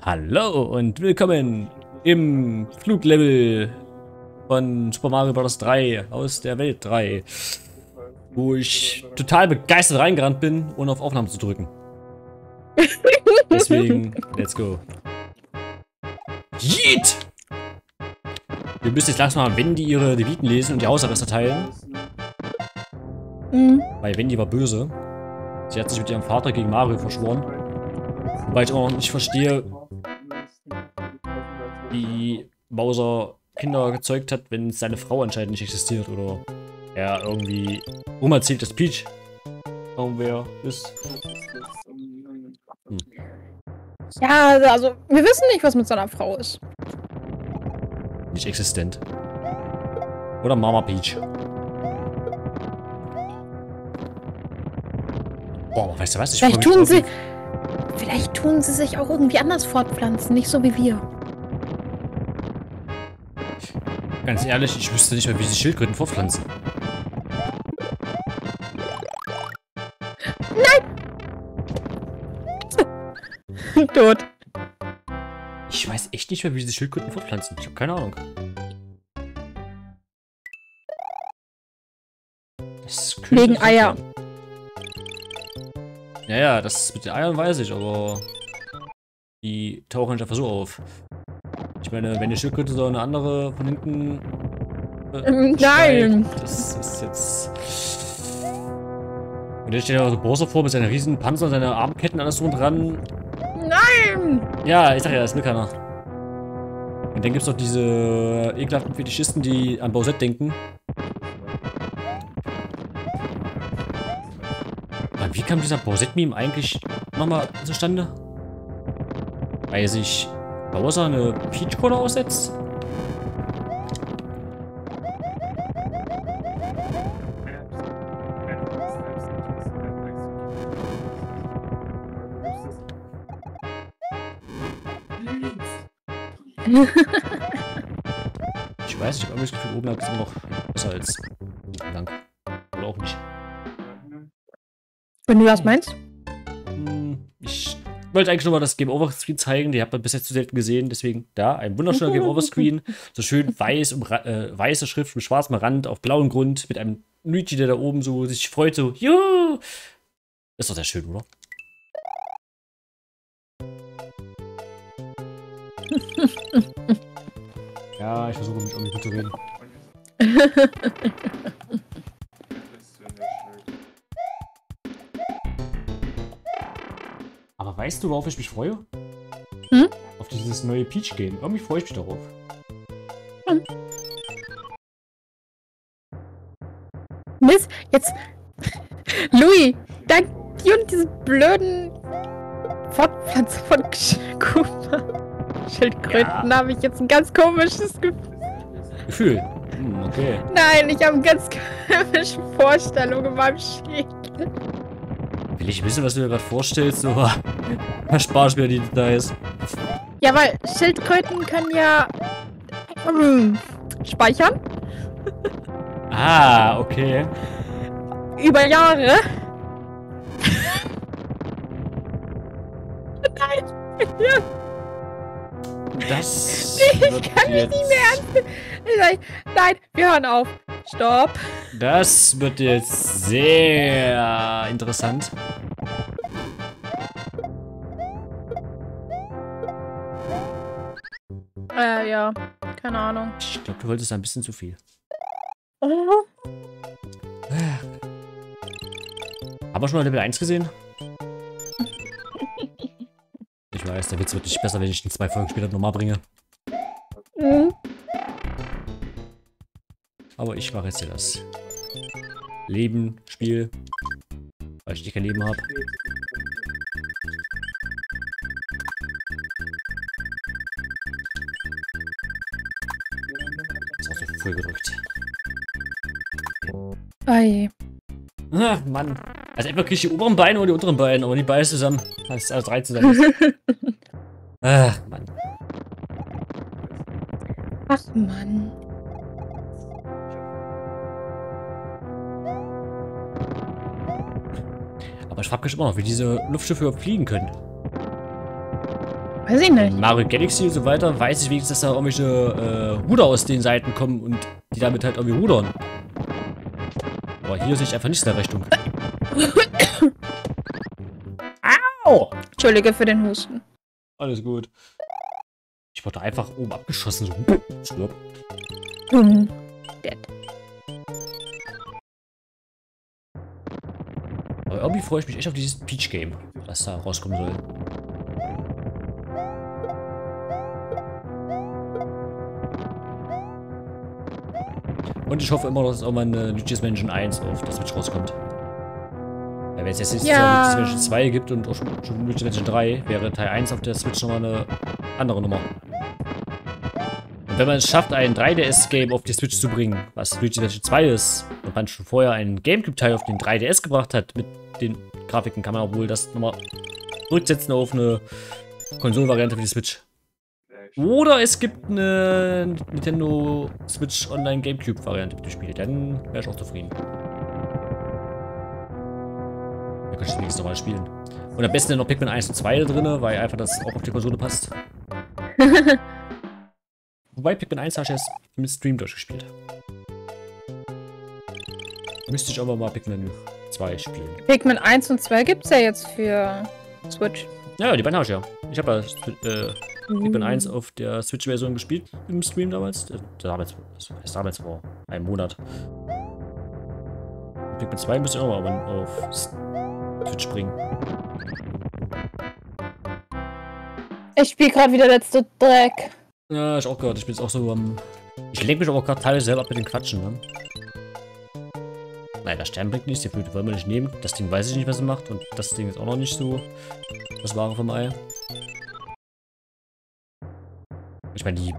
Hallo und willkommen im Fluglevel von Super Mario Bros. 3 aus der Welt 3, wo ich total begeistert reingerannt bin, ohne auf Aufnahme zu drücken. Deswegen, let's go. Yeet! Wir müssen jetzt langsam mal Wendy ihre Deviten lesen und die Hausarreste teilen. Mhm. Weil Wendy war böse. Sie hat sich mit ihrem Vater gegen Mario verschworen. Wobei ich auch noch nicht verstehe, wie Bowser Kinder gezeugt hat, wenn seine Frau anscheinend nicht existiert oder er irgendwie umerzählt, dass Peach irgendwer ist. Ja, also wir wissen nicht, was mit seiner Frau ist. Nicht existent. Oder Mama Peach. Boah, weißt du was? Ich Vielleicht tun sie. Vielleicht tun sie sich auch irgendwie anders fortpflanzen, nicht so wie wir. Ganz ehrlich, ich wüsste nicht mehr, wie sich Schildkröten fortpflanzen. Tot. Ich weiß echt nicht mehr, wie sich Schildkröten fortpflanzen. Ich habe keine Ahnung. Das Wegen Eier. sein. Ja, ja, das mit den Eiern weiß ich, aber die tauchen nicht einfach so auf. Ich meine, wenn die Schildkröte so eine andere von hinten äh, Ähm, steigt, nein. Das ist jetzt... Und jetzt steht ja so Bowser vor mit seinen riesen Panzer und seinen Armketten alles drum dran. Nein! Ja, ich sag ja, das will keiner. Und dann gibt's noch diese ekelhaften Fetischisten, die an Bowsette denken. Aber wie kam dieser Bowsette-Meme eigentlich nochmal zustande? Weil sich Bowser eine Peach-Cola aussetzt? Ich weiß, ich habe irgendwie das Gefühl, oben ist immer noch besser als lang. Oder auch nicht. Wenn du das meinst? Ich wollte eigentlich nur mal das Game Over Screen zeigen. Die habt ihr bis jetzt zu selten gesehen. Deswegen da ein wunderschöner Game Over Screen. So schön weiß, um, äh, weiße Schrift mit schwarzem Rand auf blauem Grund mit einem Luigi, der da oben so sich freut. So, juhu! Ist doch sehr schön, oder? ja, ich versuche mich irgendwie gut zu reden. weißt du, worauf ich mich freue? Hm? Auf dieses neue Peach-Game. Irgendwie freue ich mich darauf. Mist, jetzt. Louis, dank dir und diesen blöden Fortpflanzung von Kuma. Schildkröten habe ich jetzt ein ganz komisches Gefühl. Gefühl. Hm, okay. Nein, ich habe eine ganz komische Vorstellung in meinem Schädel. Will ich wissen, was du dir gerade vorstellst? So, spar ich mir die Details. Ja, weil Schildkröten können ja speichern Ah, okay. über Jahre. Nein, Das. ich wird kann mich nicht mehr ernst. Ich Nein, wir hören auf. Stopp. Das wird jetzt sehr interessant. Äh, ja, keine Ahnung. Ich glaube, du wolltest ein bisschen zu viel. Oh. Haben wir schon mal Level 1 gesehen? Ich weiß, der Witz wird nicht besser, wenn ich ihn zwei Folgen später nochmal bringe. Mhm. Aber ich mache jetzt hier das Leben, Spiel, weil ich nicht kein Leben habe. Das voll gedrückt. Ah, Mann. Also entweder kriege ich die oberen Beine oder die unteren Beine, aber die beides zusammen. Also, also drei zusammen. Ach, Mann. Ach Mann. Aber ich frage mich immer noch, wie diese Luftschiffe überhaupt fliegen können. Weiß ich nicht. In Mario Galaxy und so weiter weiß ich wenigstens, dass da irgendwelche äh, Ruder aus den Seiten kommen und die damit halt irgendwie rudern. Aber hier sehe ich einfach nicht in der Richtung. Au! Entschuldige für den Husten. Alles gut. Ich wurde einfach oben abgeschossen. So. Stirb. Hm. Dead. Aber irgendwie freue ich mich echt auf dieses Peach-Game, das da rauskommen soll. Und ich hoffe immer noch, dass auch mal eine Luigi's Mansion 1 auf der Switch rauskommt. Ja, wenn es jetzt nächstes Ja. Jahr Luigi's Mansion 2 gibt und auch schon, schon Luigi's Mansion 3, wäre Teil 1 auf der Switch nochmal eine andere Nummer. Und wenn man es schafft, ein 3DS-Game auf die Switch zu bringen, was Luigi's Mansion 2 ist, und man schon vorher einen Gamecube-Teil auf den 3DS gebracht hat, mit den Grafiken, kann man auch wohl das nochmal zurücksetzen auf eine Konsolenvariante für die Switch. Oder es gibt eine Nintendo Switch Online GameCube Variante mit dem Spiel. Dann wäre ich auch zufrieden. Da könnte ich wenigstens nochmal spielen. Und am besten noch Pikmin 1 und 2 da drin, weil einfach das auch auf die Konsole passt. Wobei Pikmin 1 habe ich erst mit Stream durchgespielt. Müsste ich aber mal Pikmin 2 spielen. Pikmin 1 und 2 gibt's ja jetzt für Switch. Ja, die beiden habe ich ja. Ich habe ja äh, Pikmin 1 auf der Switch-Version gespielt im Stream damals. Äh, damals, das damals vor einem Monat. Pikmin 2 müsste ich auch mal auf Switch bringen. Ich spiele gerade wieder letzte Dreck. Ja, ich auch gerade. Ich bin jetzt auch so am. ich lenke mich aber auch gerade teilweise selber ab mit den Quatschen, ne? Nein, das Stern bringt nichts. Die Flöte wollen wir nicht nehmen. Das Ding weiß ich nicht, was es macht. Und das Ding ist auch noch nicht so das Wahre vom Ei. Ich meine, die,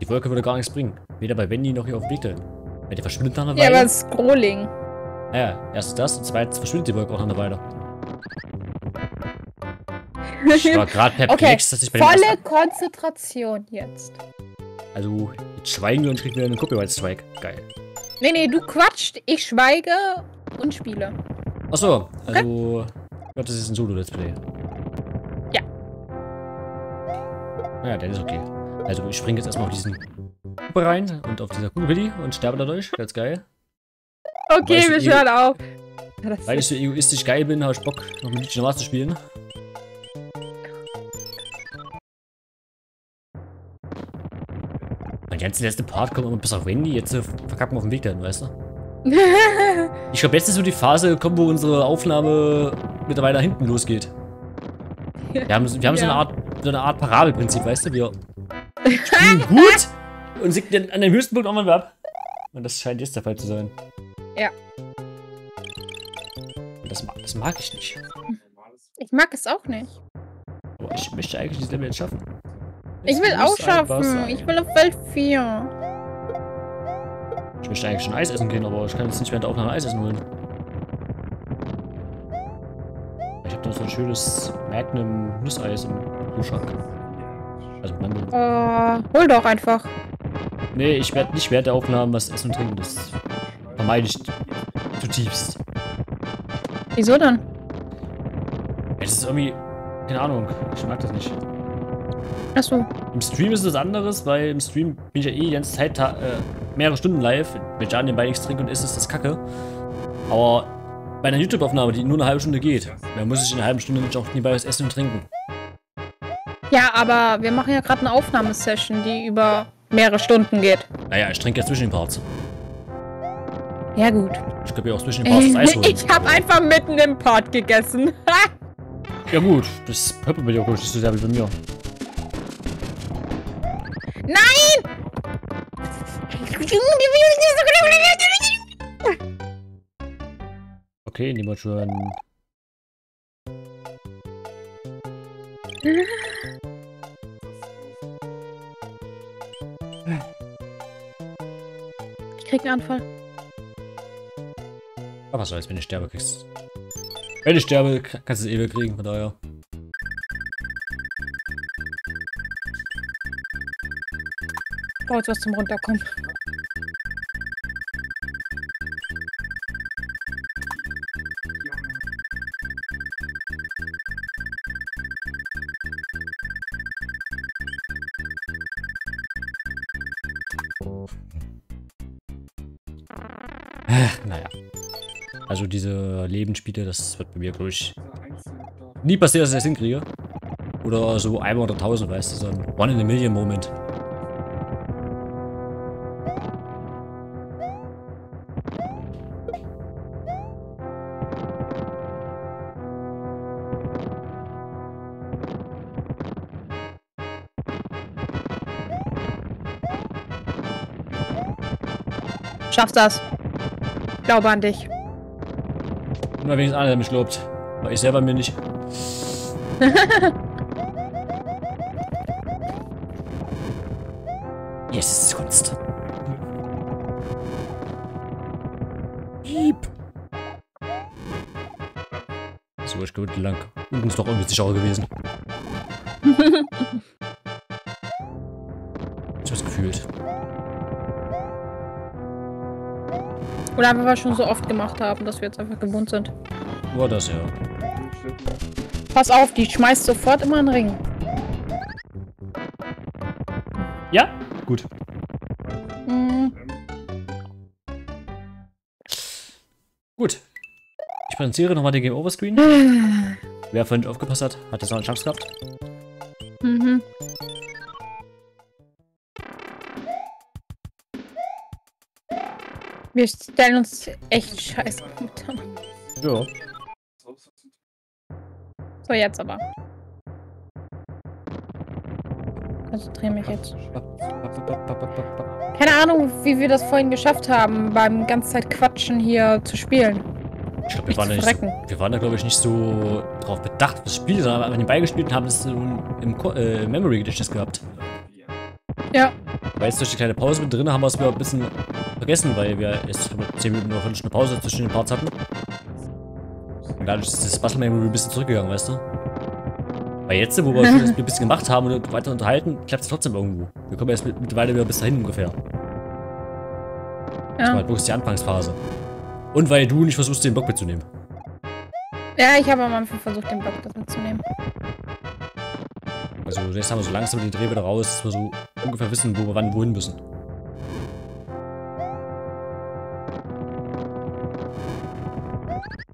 die Wolke würde gar nichts bringen. Weder bei Wendy noch hier auf dahin. Weil die verschwindet nach einer Ja, Weile. aber Scrolling. Ja, erstens das und zweitens verschwindet die Wolke auch nach einer Weile. Ich war gerade perplex, dass ich bei Volle Konzentration jetzt. Also, jetzt schweigen wir und kriegen wieder einen Copyright-Strike. Geil. Nee, nee, du quatscht, ich schweige und spiele. Achso, also. Ich glaube, das ist ein Solo-Let's Play. Ja. Ja, der ist okay. Also, ich springe jetzt erstmal auf diesen Kuppe rein und auf dieser Kugelwilli und sterbe dadurch. Ganz geil. Okay, wir hören auf. Ja, Weil ich so egoistisch geil bin, habe ich Bock, noch ein Liedchen normal zu spielen. Mein ganzer letzte Part kommt immer bis auf Wendy, jetzt äh, verkacken wir auf dem Weg dahin, weißt du? Ich glaube, jetzt ist so die Phase gekommen, wo unsere Aufnahme mittlerweile nach hinten losgeht. Wir haben, wir haben so, eine Ja. Art, so eine Art Parabelprinzip, weißt du? Wir spielen gut und sinken dann an dem höchsten Punkt irgendwann wieder ab. Und das scheint jetzt der Fall zu sein. Ja. Und das, mag- das mag ich nicht. ich mag es auch nicht. Aber ich möchte eigentlich dieses Level jetzt schaffen. Ich Es will muss auch schaffen. Ich will auf Welt 4. Ich möchte eigentlich schon Eis essen gehen, aber ich kann jetzt nicht während der Aufnahme Eis essen holen. Ich habe da so ein schönes Magnum Nusseis im Kühlschrank. Also Mandel. Oh, hol doch einfach. Nee, ich werde nicht während der Aufnahmen was essen und trinken. Das vermeide ich zutiefst. Wieso dann? Es ist irgendwie. Keine Ahnung. Ich mag das nicht. Achso. Im Stream ist es anderes, weil im Stream bin ich ja eh die ganze Zeit äh, mehrere Stunden live. Wenn ich an den nichts trinke und esse, ist das kacke. Aber bei einer YouTube-Aufnahme, die nur eine halbe Stunde geht, da muss ich in einer halben Stunde nicht auch nebenbei was essen und trinken. Ja, aber wir machen ja gerade eine Aufnahmesession, die über mehrere Stunden geht. Naja, ich trinke ja zwischen den Parts. Ja, gut. Ich könnte ja auch zwischen den Parts das Eis holen. ich habe einfach mitten im Part gegessen. Ja gut, das hört man ja auch nicht so sehr wie bei mir. Nein! Okay, nehmen wir schon. Ich krieg einen Anfall. Aber was soll's, wenn ich sterbe, kriegst Wenn ich sterbe, kannst du es wieder kriegen, von daher. Ich brauche jetzt was zum Runterkommen. Lebensspiele, das wird bei mir, glaube ich, nie passieren, dass ich das hinkriege. Oder so einmal oder tausend, weißt du, so ein One-in-a-Million-Moment. Schaffst das. Glaube an dich. Nur wenigstens einer, der mich lobt. Aber ich selber mir nicht. yes, Kunst. Piep. So, ich glaube, lang. Unten ist doch irgendwie sicherer gewesen. Oder einfach weil wir schon so oft gemacht haben, dass wir jetzt einfach gewohnt sind. War das ja. Pass auf, die schmeißt sofort immer einen Ring. Ja? Gut. Mhm. Gut. Ich präsentiere nochmal den Game Over Screen. Wer vorhin nicht aufgepasst hat, hat jetzt noch eine Chance gehabt. Mhm. Wir stellen uns echt scheiße gut an. Ja. So, jetzt aber. Konzentriere mich jetzt. Keine Ahnung, wie wir das vorhin geschafft haben, beim ganze Zeit Quatschen hier zu spielen. Ich glaube, wir waren nicht, wir waren da, glaube ich, nicht so drauf bedacht, das Spiel, sondern wenn wir nebenbei gespielt haben, ist es im, äh, Memory Gedächtnis gehabt. Ja. Weil jetzt durch die kleine Pause mit drin haben wir es wieder ein bisschen vergessen, weil wir jetzt 10 Minuten oder 5 Stunden Pause zwischen den Parts hatten. Und dadurch ist das Battle Memory ein bisschen zurückgegangen, weißt du? Weil jetzt, wo wir schon das ein bisschen gemacht haben und weiter unterhalten, klappt es trotzdem irgendwo. Wir kommen erst mit, mittlerweile wieder bis dahin ungefähr. Das war Ja. halt bloß die Anfangsphase. Und weil du nicht versuchst, den Block mitzunehmen. ja, ich habe am Anfang versucht, den Block mitzunehmen. Also jetzt haben wir so langsam die Dreh wieder raus, dass wir so ungefähr wissen, wo wir wann wohin müssen.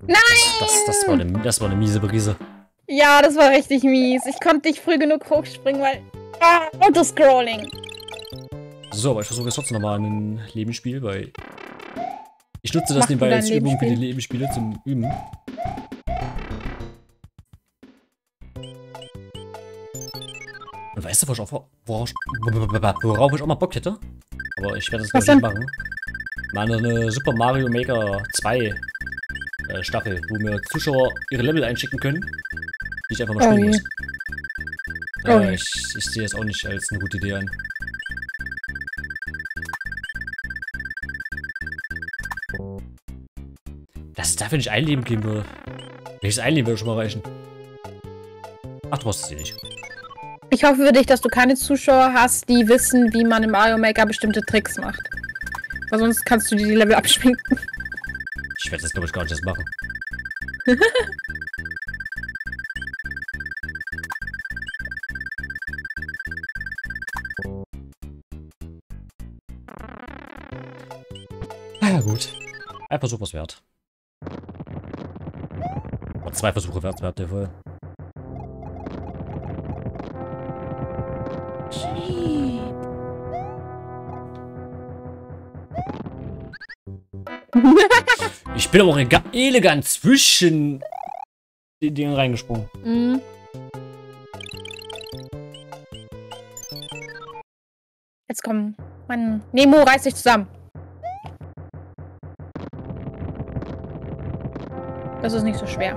Nein! Das, das, war, eine, das war eine miese Brise. Ja, das war richtig mies. Ich konnte nicht früh genug hochspringen, weil... Ah, Autoscrolling. So, aber ich versuche jetzt trotzdem nochmal ein Lebensspiel, weil ich nutze das Mach nebenbei als Übung für die Lebensspiel. Lebensspiele zum Üben. Und weißt du, worauf ich auch, worauf, ich- auch mal Bock hätte? Aber ich werde das Was nicht machen. Mal eine Super Mario Maker 2 äh, Staffel, wo mir Zuschauer ihre Level einschicken können, die ich einfach mal Oh spielen je. muss. Oh Äh, ich, ich sehe es auch nicht als eine gute Idee an. Dass dafür nicht ein Leben geben würde. Welches ein Leben würde schon mal reichen? Ach, du brauchst es eh nicht. Ich hoffe für dich, dass du keine Zuschauer hast, die wissen, wie man im Mario Maker bestimmte Tricks macht. Weil sonst kannst du dir die Level abschminken. Ich werde das, glaube ich, gar nicht erst machen. Ah ja, gut. Ein Versuch was wert. Oder zwei Versuche wert, wert der voll. Bin aber auch ega- elegant zwischen den Dingen reingesprungen. Mhm. Jetzt komm. Mann. Nemo, reiß dich zusammen. Das ist nicht so schwer.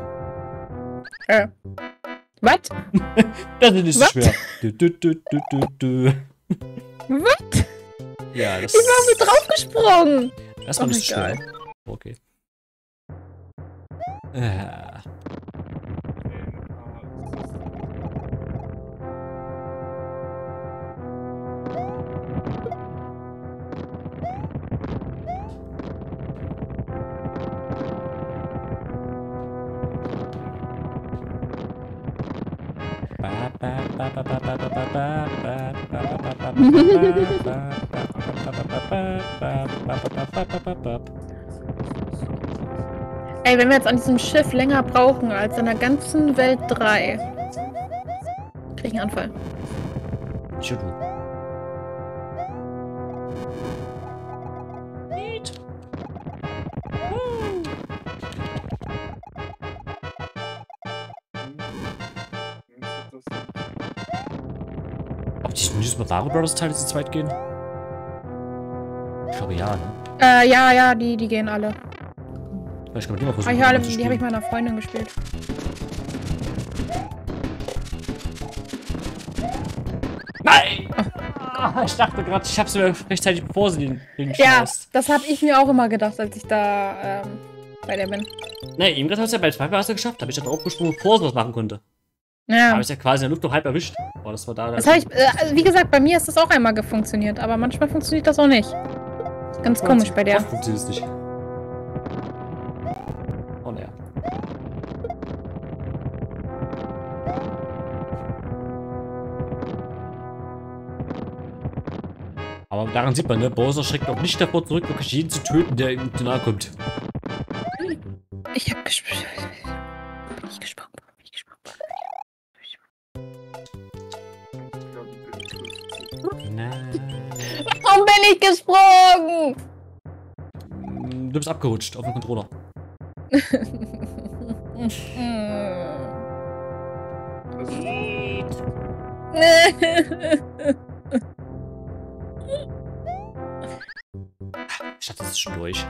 Äh. Was? Das ist nicht so schwer. Du, du, du, du, du, du. Was? Ja, das Ich war mit draufgesprungen. Das war Ach, nicht so schwer. Okay. Yeah. Ey, wenn wir jetzt an diesem Schiff länger brauchen als in der ganzen Welt 3, krieg ich einen Anfall. Tja, du. Ob die Super Mario Bros. Teile zu zweit gehen? Ich glaube ja, ne? Äh, ja, ja, die, die gehen alle. Kann man die mal versuchen. ich, zu die habe ich meiner Freundin gespielt. Nein! Ah, ich dachte gerade, ich hab's mir rechtzeitig bevor sie den Ding Ja, schmeißt. das habe ich mir auch immer gedacht, als ich da ähm, bei der bin. Nee, eben gerade hast du ja bei Swiper hast du geschafft. Da hab ich da draufgesprungen, bevor sie was machen konnte. Da Ja. habe ich ja quasi in der Luft noch halb erwischt. Boah, das war da. Das habe ich, äh, also wie gesagt, bei mir ist das auch einmal gefunktioniert, aber manchmal funktioniert das auch nicht. Ganz komisch bei der. Funktioniert es nicht. Aber daran sieht man, ne, Bowser schreckt auch nicht davor zurück, wirklich jeden zu töten, der ihm zu nahe kommt. Ich habe gespielt. Bin ich gesprungen? Bin ich gesprungen? Nein. Warum bin ich gesprungen? Du bist abgerutscht auf dem Controller. Installation.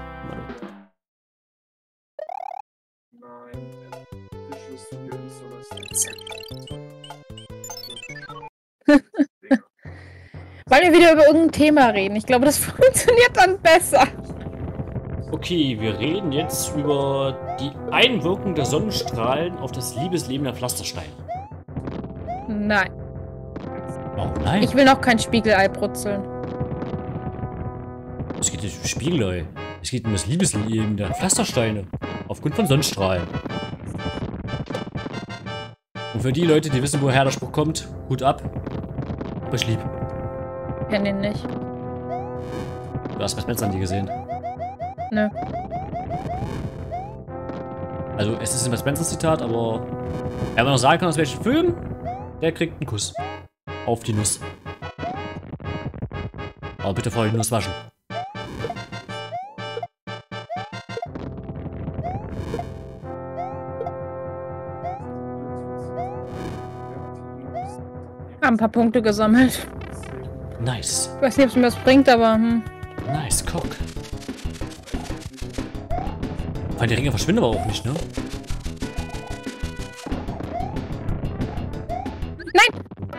Wollen wir wieder über irgendein Thema reden? Ich glaube, das funktioniert dann besser. Okay, wir reden jetzt über die Einwirkung der Sonnenstrahlen auf das Liebesleben der Pflastersteine. Nein. Oh nein, Ich will noch kein Spiegelei brutzeln. Es geht nicht um Spiegelei. Es geht um das Liebesleben der Pflastersteine. Aufgrund von Sonnenstrahlen. Und für die Leute, die wissen, woher der Spruch kommt, Hut ab. Euch lieb. Kenn den nicht. Du hast bei Spencer nie gesehen. Nö. Also, es ist ein Bud Spencer Zitat, aber wer man noch sagen kann, aus welchem Film, der kriegt einen Kuss. Auf die Nuss. Aber bitte vorher die Nuss waschen. Haben ein paar Punkte gesammelt. Nice. Ich weiß nicht, ob es mir was bringt, aber hm. Nice, Cock. Weil die Ringe verschwinden aber auch nicht, ne?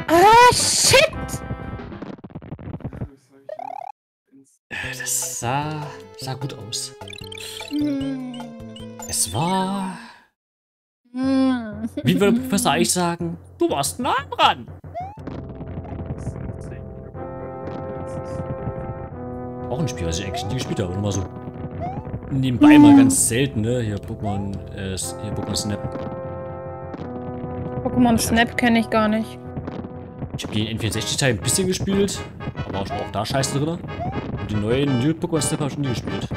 Ah, shit! Das sah, sah gut aus. Hm. Es war, Hm. wie würde Professor Eich sagen, du warst nah dran. Auch ein Spiel, was ich eigentlich nie gespielt habe, nur mal so. Nebenbei mal ganz selten, ne? Hier Pokémon, äh, hier Pokémon Snap. Pokémon Snap kenne ich gar nicht. Ich habe den N64-Teil ein bisschen gespielt, aber auch, auch da scheiße drin. Und die neuen New Pokémon Snap habe ich schon nie gespielt.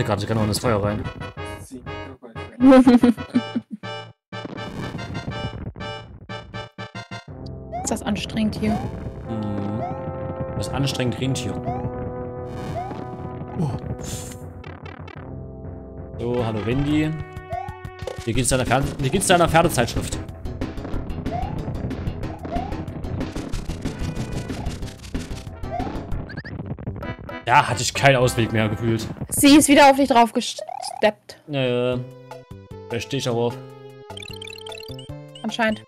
Dachte gerade, ich kann noch in das Feuer rein. Ist das anstrengend hier? Mhm. Das ist anstrengend Rentier. Oh. So, hallo Wendy. Wie geht's deiner, Fern Wie geht's deiner Pferdezeitschrift? Ja, hatte ich keinen Ausweg mehr gefühlt. Sie ist wieder auf dich drauf gesteppt. Äh, da stehe ich aber auf. Anscheinend.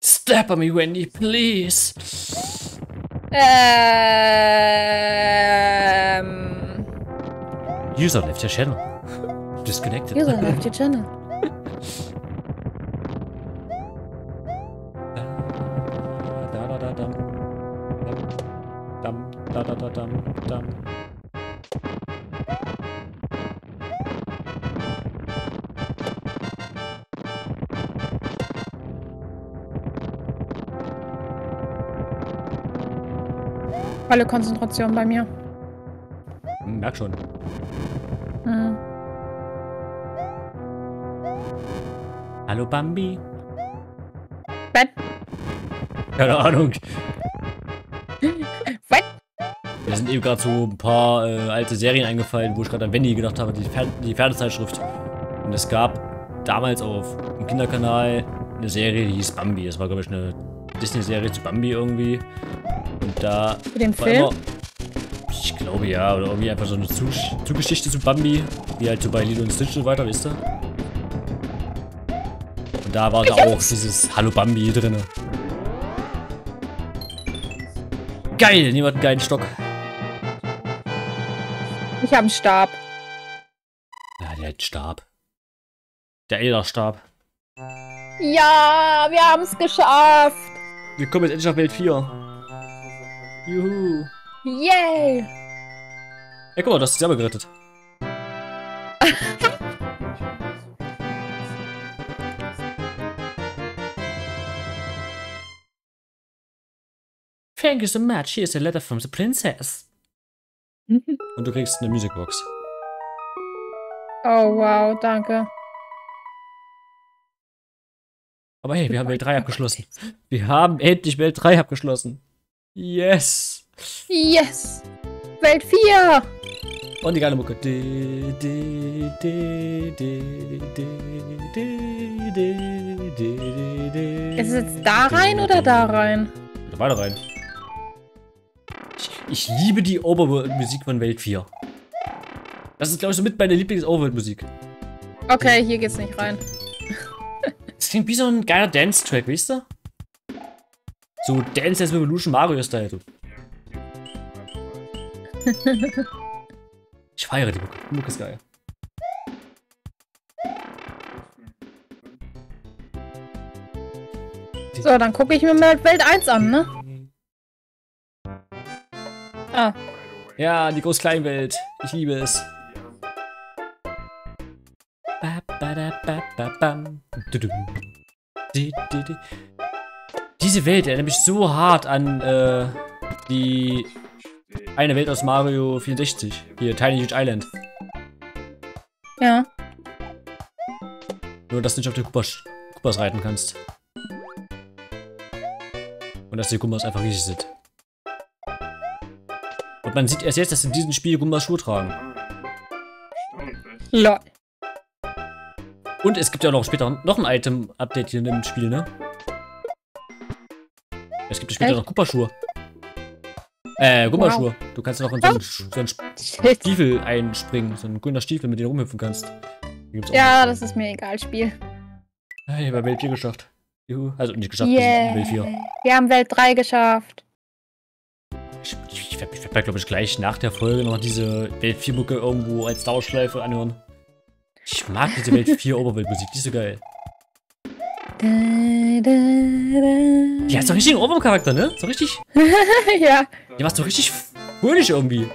Step on me, Wendy, please. Ähm. User left your channel. Disconnected. User left your channel. Da, da, da, da da da dam, dam. Volle Konzentration bei mir. Merk schon. Hm. Hallo Bambi. Was? Keine Ahnung. Was? Mir sind eben gerade so ein paar äh, alte Serien eingefallen, wo ich gerade an Wendy gedacht habe, die, Fer die Pferdezeitschrift. Und es gab damals auf dem Kinderkanal eine Serie, die hieß Bambi. Das war, glaube ich, eine Disney-Serie zu Bambi irgendwie. Und da Für den Film? Ich glaube ja, oder irgendwie einfach so eine Zu Zugeschichte zu Bambi. Wie halt so bei Lilo und Stitch und so weiter, wisst ihr? Und da war da auch dieses Hallo Bambi drinne. Geil, niemand einen geilen Stock. Ich habe einen Stab. Ja, der hat Stab. Der Elderstab. Ja, wir haben es geschafft. Wir kommen jetzt endlich auf Welt 4. Juhu. Yay. Ja, guck mal, du hast dich selber gerettet. Thank you so much. Here's a letter from the princess. Und du kriegst eine Musicbox. Oh, wow, danke. Aber hey, wir haben Welt 3 abgeschlossen. Wir haben endlich Welt 3 abgeschlossen. Yes! Yes! Welt 4! Und die geile Mucke. Ist es jetzt da rein oder da rein? Bitte weiter rein. Ich, ich liebe die Overworld-Musik von Welt 4. Das ist, glaube ich, so mit meine Lieblings-Overworld-Musik. Okay, hier geht's nicht rein. Das klingt wie so ein geiler Dance-Track, weißt du? So Dance Dance Revolution Mario-Style. du. Ich feiere die Mucke. Die Mucke ist geil. So, dann gucke ich mir mal Welt 1 an, ne? Ah, Ja, die Groß-Klein-Welt. Ich liebe es. Ba, ba, da, ba, ba, bam. Dudum. Di, di, di. Diese Welt erinnert mich so hart an äh, die eine Welt aus Mario 64. Hier, Tiny Huge Island. ja. Nur, dass du nicht auf den Koopas, Koopas reiten kannst. Und dass die Gumbas einfach riesig sind. Und man sieht erst jetzt, dass in diesem Spiel Gumbas Schuhe tragen. Lol. Und es gibt ja auch noch später noch ein Item-Update hier im Spiel, ne? Es gibt später Echt? noch Kupperschuhe. Äh, Gummerschuhe. Du kannst noch in so einen, so einen. Stiefel einspringen. So ein grüner Stiefel, mit dem du rumhüpfen kannst. Ja, das ist mir egal, Spiel. Hey, bei Welt 4 geschafft. Juhu. Also nicht geschafft, wir Yeah. Welt 4. Wir haben Welt 3 geschafft. Ich, ich, ich werde werd, glaube ich, gleich nach der Folge noch diese Welt 4-Mucke irgendwo als Dauerschleife anhören. Ich mag diese Welt 4 Oberweltmusik, die ist so geil. Da, da, da. Die hat so richtig einen Ohrwurm-Charakter, ne? So richtig. ja. Die macht so richtig fröhlich irgendwie.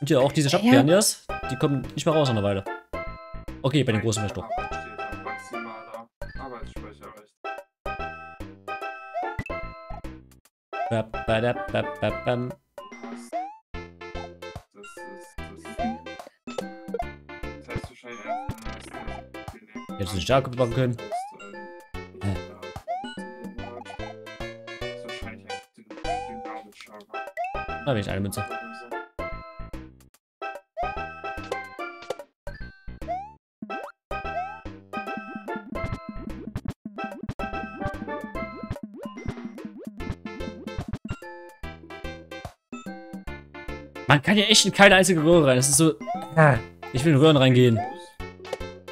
Und ja, auch diese Schattenpiranhas, die kommen nicht mehr raus an der Weile. Okay, bei den großen vielleicht doch. Steht da maximaler Arbeitsspeicher recht. Da bin ich eine Münze. Man kann ja echt in keine einzige Röhre rein. Das ist so. Ich will in Röhren reingehen.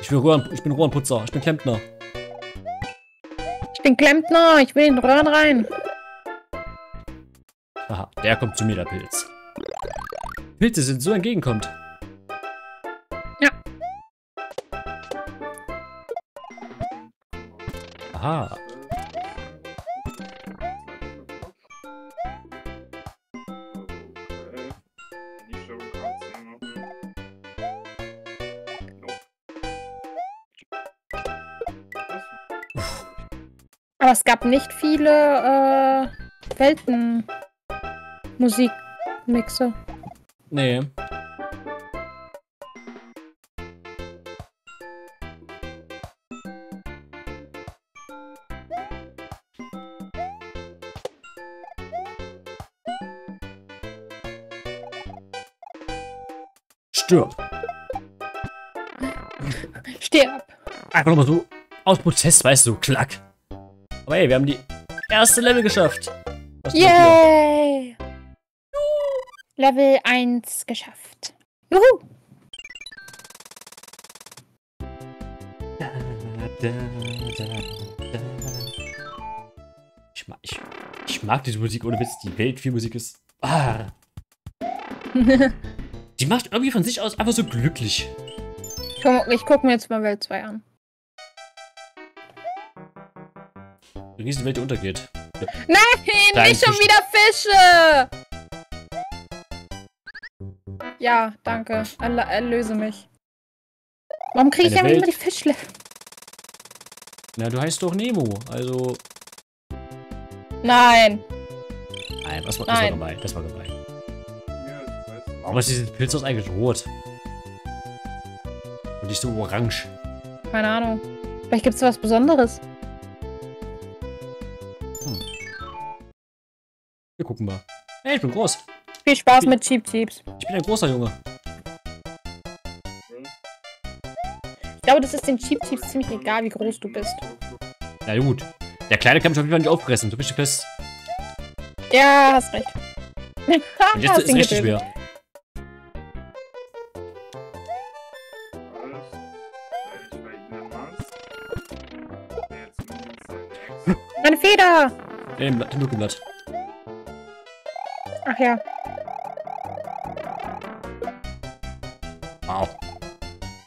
Ich will Röhren. Ich bin Röhrenputzer. Ich bin Klempner. Ich bin Klempner, ich will in den Röhren rein. Der kommt zu mir, der Pilz. Pilze sind so entgegenkommt. Ja. Aha. Aber es gab nicht viele äh, Welten. Weltenmusikmixe. Nee. Stirb. Stirb. Einfach nochmal so aus Protest, weißt du, klack. Aber ey, wir haben die erste Level geschafft. Was? Yay! Level 1 geschafft. Juhu! Da, da, da, da. Ich mag, ich, ich mag diese Musik ohne Witz. Die Welt viel Musik ist. Ah. Die macht irgendwie von sich aus einfach so glücklich. Ich guck, ich guck mir jetzt mal Welt 2 an. Die Riesenwelt, die untergeht. Nein, Dein nicht schon Fisch. wieder Fische! Ja, danke. Erla erlöse mich. Warum kriege ich einfach immer die Fischle? Na, du heißt doch Nemo. Also. Nein. Nein, das war, das war Nein. gemein. Das war gemein. Ja. Warum ist dieses Pilz aus eigentlich rot? Und nicht so orange. Keine Ahnung. Vielleicht gibt es was Besonderes. Wir gucken mal. Hey, ich bin groß. Viel Spaß mit Cheap Cheeps. Ich bin ein großer Junge. Ich glaube, das ist den Cheap Cheeps ziemlich egal, wie groß du bist. Na gut. Der Kleine kann mich auf jeden Fall nicht aufpressen. So bist du fest. Ja, hast recht. Und jetzt Hast ist richtig schwer. Meine Feder! Im Blatt. Ach ja.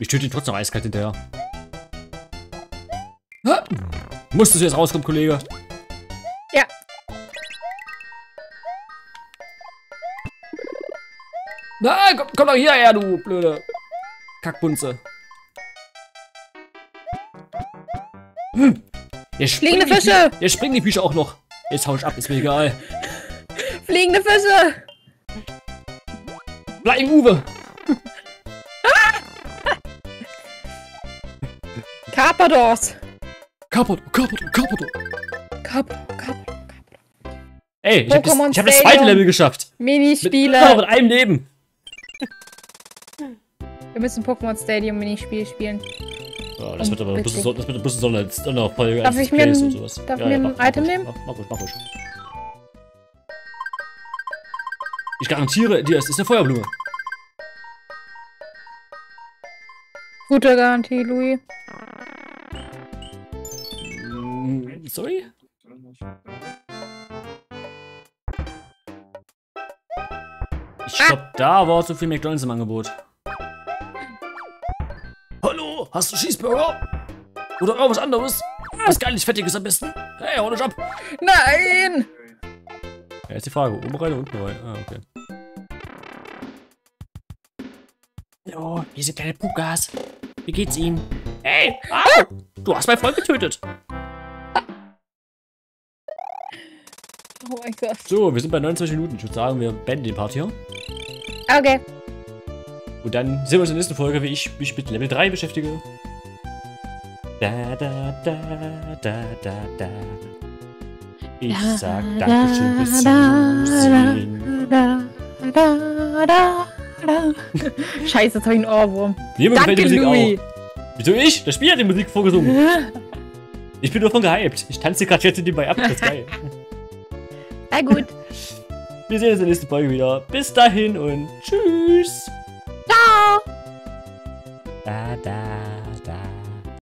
Ich töte ihn trotzdem eiskalt hinterher. Ha! Musstest du jetzt rauskommen, Kollege? Ja. Na, komm, komm doch hierher, du blöde Kackbunze. Hm. Fliegende Fische! Jetzt springen die Fische auch noch. Jetzt hau ich ab, ist mir egal. Fliegende Fische! Flying Uwe! Carpadors! Carport, Carport, Carport. Carp Carp Ey, ich hab, das, ich hab das zweite Level geschafft. Mit nur noch Minispiele! mit einem Leben. Wir müssen Pokémon Stadium Minispiel spielen. Ja, das wird aber bloß so- das wird bloß so eine. Darf ich mir ein- und sowas. darf ich mir ein mach- mach Item ruhig, nehmen? Mach, mach ruhig, mach ruhig. Ich garantiere dir, es ist eine Feuerblume. Gute Garantie, Louis. Sorry? Ich glaube, da war zu viel McDonalds im Angebot. Hallo, hast du Cheeseburger? Oder irgendwas anderes? Was geiles, fettiges am besten? Hey, hau dich ab. Nein! Ja, ist die Frage. Oben rein oder unten rein? Ah, okay. Oh, hier sind kleine Pukas. Wie geht's Ihnen? Hey, au! Du hast meinen Freund getötet. Mein Gott. So, wir sind bei 29 Minuten. Ich würde sagen, wir beenden den Part hier. Okay. Und dann sehen wir uns in der nächsten Folge, wie ich mich mit Level 3 beschäftige. Da, da, da, da, da, da. Ich sag Dankeschön fürs Zusehen. Scheiße, jetzt hab ich einen Ohrwurm. Mir gefällt die Danke, Musik Louis. auch. Wieso ich? Das Spiel hat die Musik vorgesungen. Ich bin nur von gehypt. Ich tanze gerade jetzt nebenbei ab. Das ist geil. Na gut. Wir sehen uns in der nächsten Folge wieder. Bis dahin und tschüss. Ciao. Da, da.